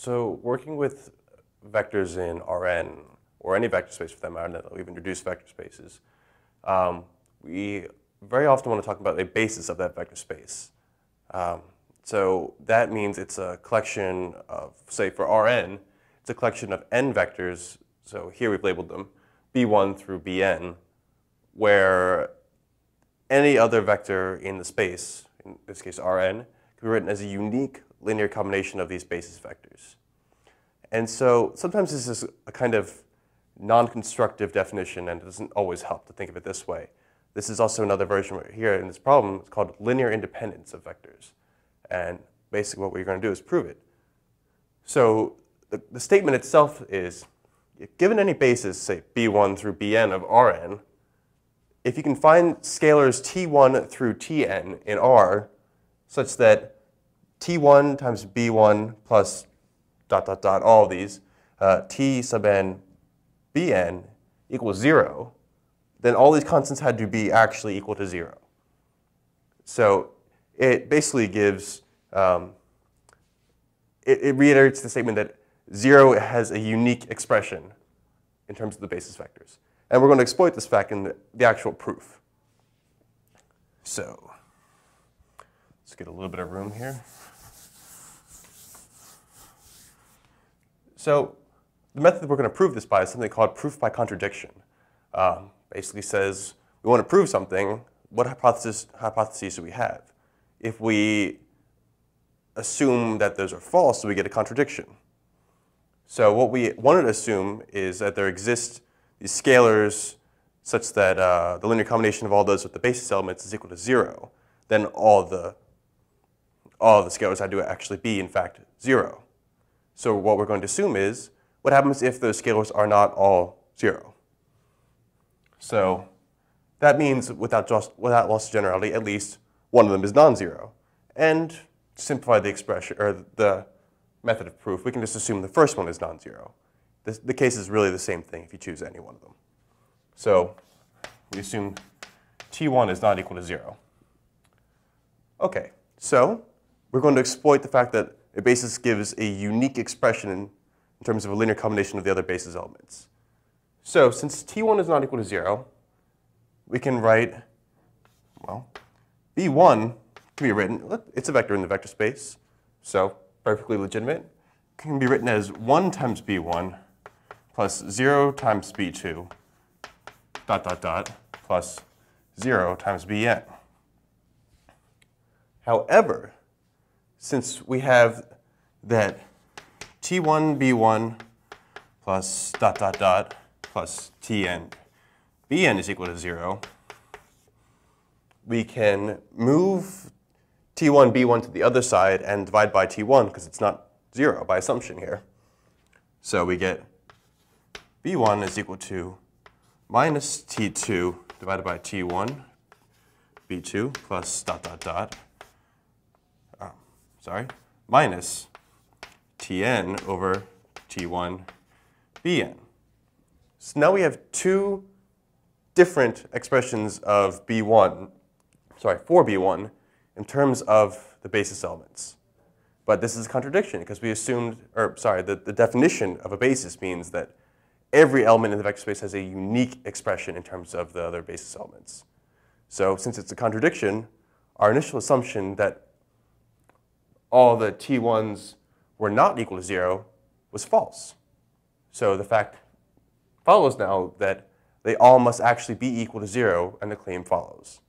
So working with vectors in Rn, or any vector space for that matter, we've introduced vector spaces, um, we very often want to talk about a basis of that vector space. Um, so that means it's a collection of, say for Rn, it's a collection of n vectors, so here we've labeled them, b1 through bn, where any other vector in the space, in this case Rn, can be written as a unique linear combination of these basis vectors. And so sometimes this is a kind of non-constructive definition and it doesn't always help to think of it this way. This is also another version here in this problem. It's called linear independence of vectors. And basically what we're going to do is prove it. So the, the statement itself is, given any basis, say b1 through bn of Rn, if you can find scalars t1 through tn in R such that t1 times b1 plus dot, dot, dot, all these, uh, t sub n bn equals 0, then all these constants had to be actually equal to 0. So it basically gives, um, it, it reiterates the statement that 0 has a unique expression in terms of the basis vectors. And we're going to exploit this fact in the, the actual proof. So let's get a little bit of room here. So the method we're going to prove this by is something called proof by contradiction. Um, basically says we want to prove something, what hypothesis, hypotheses do we have? If we assume that those are false, we get a contradiction. So what we wanted to assume is that there exist these scalars such that uh, the linear combination of all those with the basis elements is equal to zero. Then all the all the scalars had to actually be, in fact, zero. So what we're going to assume is, what happens if those scalars are not all 0? So that means without, just, without loss of generality, at least one of them is non-zero. And to simplify the expression, or the method of proof, we can just assume the first one is non-zero. The, the case is really the same thing if you choose any one of them. So we assume t1 is not equal to 0. Okay, so we're going to exploit the fact that a basis gives a unique expression in, in terms of a linear combination of the other basis elements. So since t1 is not equal to 0, we can write, well, b1 can be written, it's a vector in the vector space, so perfectly legitimate. can be written as 1 times b1 plus 0 times b2 dot dot dot plus 0 times bn. However, since we have that t1 b1 plus dot dot dot plus tn bn is equal to 0, we can move t1 b1 to the other side and divide by t1 because it's not 0 by assumption here. So we get b1 is equal to minus t2 divided by t1 b2 plus dot dot dot sorry, minus Tn over T1 Bn. So now we have two different expressions of B1, sorry, for B1 in terms of the basis elements. But this is a contradiction because we assumed, or sorry, the, the definition of a basis means that every element in the vector space has a unique expression in terms of the other basis elements. So since it's a contradiction, our initial assumption that all the T1s were not equal to 0 was false. So the fact follows now that they all must actually be equal to 0, and the claim follows.